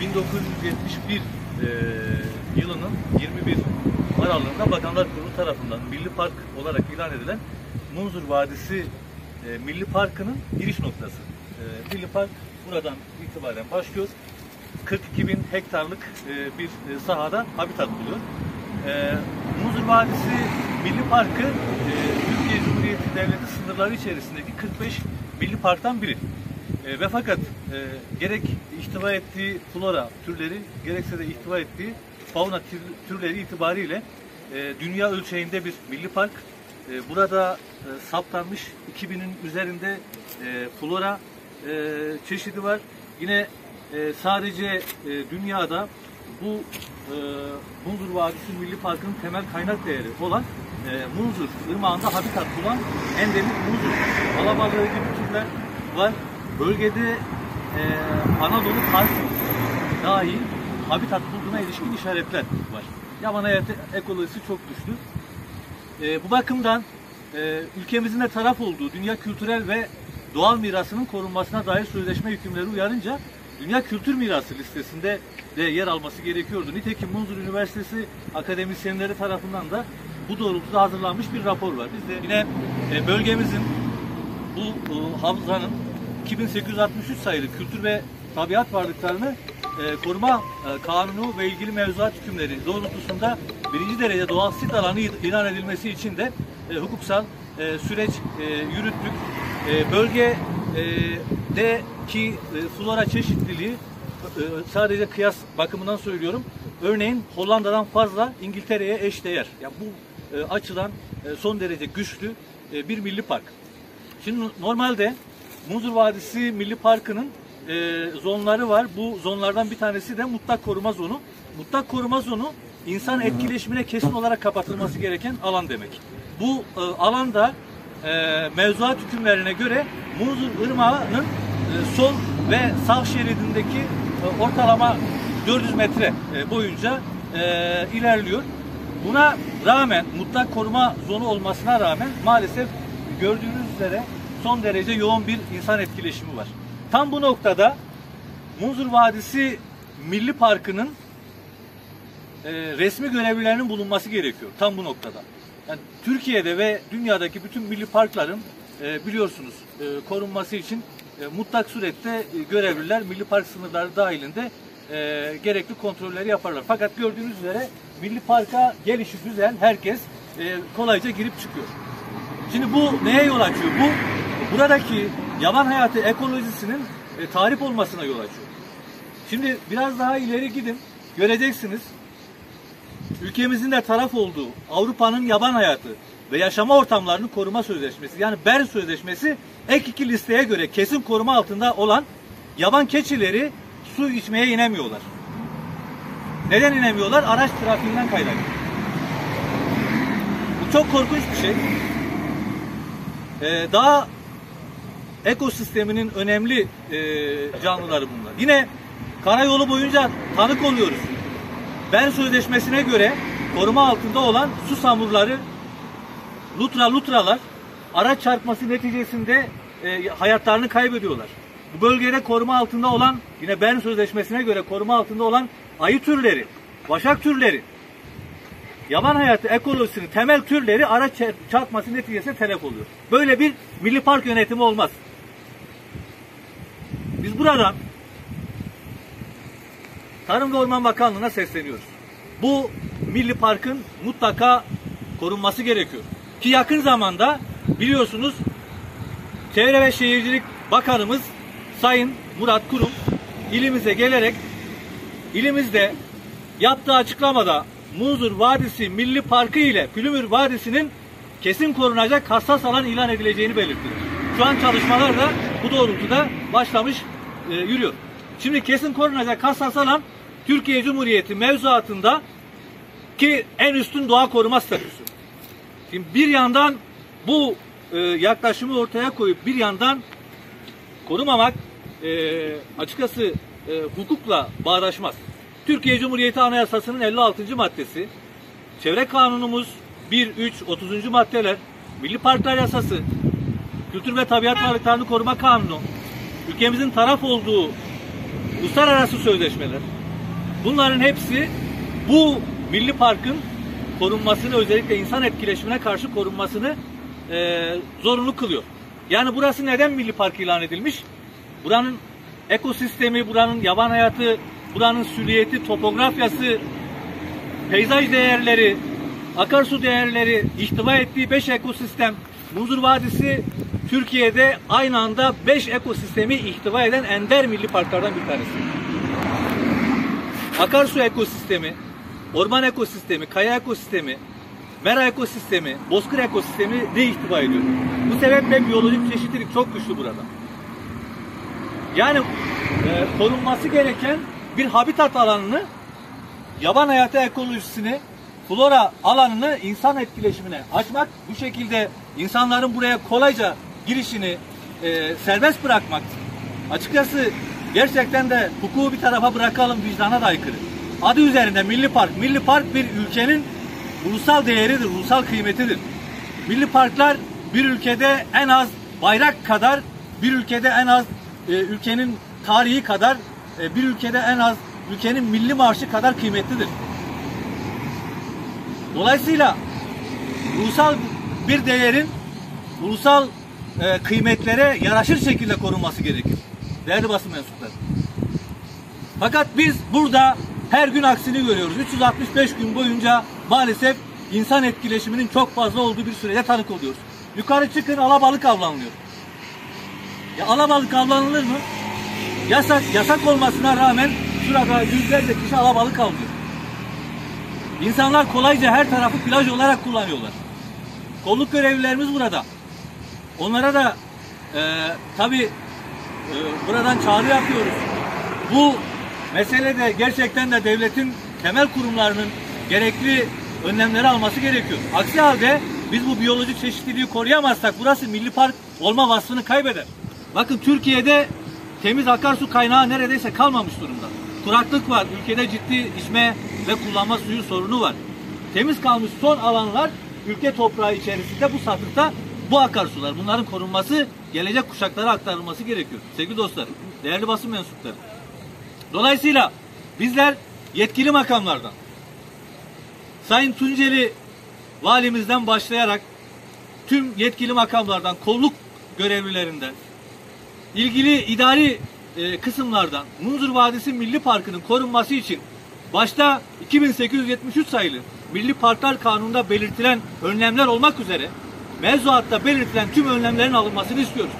1971 e, yılının 21 aralığında Bakanlar Kurulu tarafından Milli Park olarak ilan edilen Munzur Vadisi e, Milli Parkı'nın giriş noktası. E, Milli Park buradan itibaren başlıyor. 42 bin hektarlık e, bir e, sahada habitat buluyor. E, Muzur Vadisi Milli Parkı e, Türkiye Cumhuriyeti Devleti sınırları içerisindeki 45 milli parktan biri. E, ve fakat e, gerek ihtiva ettiği flora türleri gerekse de ihtiva ettiği fauna tür- türleri itibariyle e, dünya ölçeğinde bir milli park. E, burada e, saptanmış 2000'in üzerinde e, flora e, çeşidi var. Yine e, sadece e, dünyada bu e, Munzur Vadisi Milli Parkı'nın temel kaynak değeri olan e, Munzur Irmağı'nda habitat bulan endemik Munzur alabalığı gibi türler var. Bölgede e, Anadolu Kars dahil habitat bulduğuna ilişkin işaretler var. Yaban hayatı ekolojisi çok güçlü. E, bu bakımdan e, ülkemizin de taraf olduğu dünya kültürel ve doğal mirasının korunmasına dair sözleşme hükümleri uyarınca Dünya Kültür Mirası listesinde de yer alması gerekiyordu. Nitekim Munzur Üniversitesi akademisyenleri tarafından da bu doğrultuda hazırlanmış bir rapor var. Biz de yine e, bölgemizin bu e, havzanın 2863 sayılı kültür ve tabiat varlıklarını e, koruma e, kanunu ve ilgili mevzuat hükümleri doğrultusunda birinci derece doğal sit alanı ilan edilmesi için de e, hukuksal e, süreç e, yürüttük. E, bölgedeki e, flora çeşitliliği e, sadece kıyas bakımından söylüyorum. Örneğin Hollanda'dan fazla İngiltere'ye eşdeğer. Yani bu e, açıdan e, son derece güçlü e, bir milli park. Şimdi normalde Munzur Vadisi Milli Parkı'nın e, zonları var. Bu zonlardan bir tanesi de mutlak koruma zonu. Mutlak koruma zonu insan etkileşimine kesin olarak kapatılması gereken alan demek. Bu e, alanda e, mevzuat hükümlerine göre Munzur Irmağı'nın e, sol ve sağ şeridindeki e, ortalama 400 metre e, boyunca e, ilerliyor. Buna rağmen mutlak koruma zonu olmasına rağmen maalesef gördüğünüz üzere son derece yoğun bir insan etkileşimi var. Tam bu noktada Munzur Vadisi Milli Parkı'nın e, resmi görevlilerinin bulunması gerekiyor. Tam bu noktada. Yani Türkiye'de ve dünyadaki bütün milli parkların e, biliyorsunuz e, korunması için e, mutlak surette e, görevliler milli park sınırları dahilinde e, gerekli kontrolleri yaparlar. Fakat gördüğünüz üzere milli parka gelişi güzel herkes e, kolayca girip çıkıyor. Şimdi bu neye yol açıyor? Bu buradaki yaban hayatı ekolojisinin e, tarif olmasına yol açıyor. Şimdi biraz daha ileri gidin. Göreceksiniz. Ülkemizin de taraf olduğu Avrupa'nın yaban hayatı ve yaşama ortamlarını koruma sözleşmesi yani Bern Sözleşmesi ek iki listeye göre kesin koruma altında olan yaban keçileri su içmeye inemiyorlar. Neden inemiyorlar? Araç trafiğinden kaynaklı. Bu çok korkunç bir şey. Ee, daha ekosisteminin önemli e, canlıları bunlar. Yine karayolu boyunca tanık oluyoruz. Bern Sözleşmesi'ne göre koruma altında olan su samurları, lutra lutralar araç çarpması neticesinde e, hayatlarını kaybediyorlar. Bu bölgede koruma altında olan yine Bern Sözleşmesi'ne göre koruma altında olan ayı türleri, başak türleri, yaban hayatı ekolojisinin temel türleri araç çarpması neticesinde telef oluyor. Böyle bir milli park yönetimi olmaz. Buradan Tarım ve Orman Bakanlığı'na sesleniyoruz. Bu milli parkın mutlaka korunması gerekiyor. Ki yakın zamanda biliyorsunuz Çevre ve Şehircilik Bakanımız Sayın Murat Kurum ilimize gelerek ilimizde yaptığı açıklamada Munzur Vadisi Milli Parkı ile Pülümür Vadisi'nin kesin korunacak hassas alan ilan edileceğini belirtti. Şu an çalışmalar da bu doğrultuda başlamış e, yürüyor. Şimdi kesin korunacak hassas alan Türkiye Cumhuriyeti mevzuatında ki en üstün doğa koruma statüsü. Şimdi bir yandan bu e, yaklaşımı ortaya koyup bir yandan korumamak e, açıkçası e, hukukla bağdaşmaz. Türkiye Cumhuriyeti Anayasası'nın 56. maddesi, Çevre Kanunumuz 1, 3, 30. maddeler, Milli Parklar Yasası, Kültür ve Tabiat Varlıklarını Koruma Kanunu, ülkemizin taraf olduğu uluslararası sözleşmeler. Bunların hepsi bu milli parkın korunmasını özellikle insan etkileşimine karşı korunmasını e, zorunlu kılıyor. Yani burası neden milli park ilan edilmiş? Buranın ekosistemi, buranın yaban hayatı, buranın süliyeti, topografyası, peyzaj değerleri, akarsu değerleri ihtiva ettiği 5 ekosistem, Muzur Vadisi Türkiye'de aynı anda 5 ekosistemi ihtiva eden ender milli parklardan bir tanesi. Akarsu ekosistemi, orman ekosistemi, kaya ekosistemi, mera ekosistemi, bozkır ekosistemi de ihtiva ediyor. Bu sebeple biyolojik çeşitlilik çok güçlü burada. Yani e, korunması gereken bir habitat alanını, yaban hayatı ekolojisini, flora alanını insan etkileşimine açmak, bu şekilde insanların buraya kolayca girişini e, serbest bırakmak. Açıkçası gerçekten de hukuku bir tarafa bırakalım vicdana da aykırı. Adı üzerinde Milli Park. Milli Park bir ülkenin ulusal değeridir, ulusal kıymetidir. Milli parklar bir ülkede en az bayrak kadar, bir ülkede en az e, ülkenin tarihi kadar, e, bir ülkede en az ülkenin milli marşı kadar kıymetlidir. Dolayısıyla ulusal bir değerin ulusal e, kıymetlere yaraşır şekilde korunması gerekir. Değerli basın mensupları. Fakat biz burada her gün aksini görüyoruz. 365 gün boyunca maalesef insan etkileşiminin çok fazla olduğu bir sürede tanık oluyoruz. Yukarı çıkın alabalık avlanılıyor. Ya alabalık avlanılır mı? Yasak, yasak olmasına rağmen şurada yüzlerce kişi alabalık avlıyor. İnsanlar kolayca her tarafı plaj olarak kullanıyorlar. Kolluk görevlilerimiz burada. Onlara da e, tabi e, buradan çağrı yapıyoruz. Bu meselede gerçekten de devletin temel kurumlarının gerekli önlemleri alması gerekiyor. Aksi halde biz bu biyolojik çeşitliliği koruyamazsak burası milli park olma vasfını kaybeder. Bakın Türkiye'de temiz akarsu kaynağı neredeyse kalmamış durumda. Kuraklık var. Ülkede ciddi içme ve kullanma suyu sorunu var. Temiz kalmış son alanlar ülke toprağı içerisinde bu satıkta bu akarsular. Bunların korunması, gelecek kuşaklara aktarılması gerekiyor. Sevgili dostlar, değerli basın mensupları. Dolayısıyla bizler yetkili makamlardan, Sayın Tunceli valimizden başlayarak tüm yetkili makamlardan, kolluk görevlilerinden, ilgili idari e, kısımlardan Munzur Vadisi Milli Parkı'nın korunması için başta 2873 sayılı Milli Parklar Kanunu'nda belirtilen önlemler olmak üzere mevzuatta belirtilen tüm önlemlerin alınmasını istiyoruz.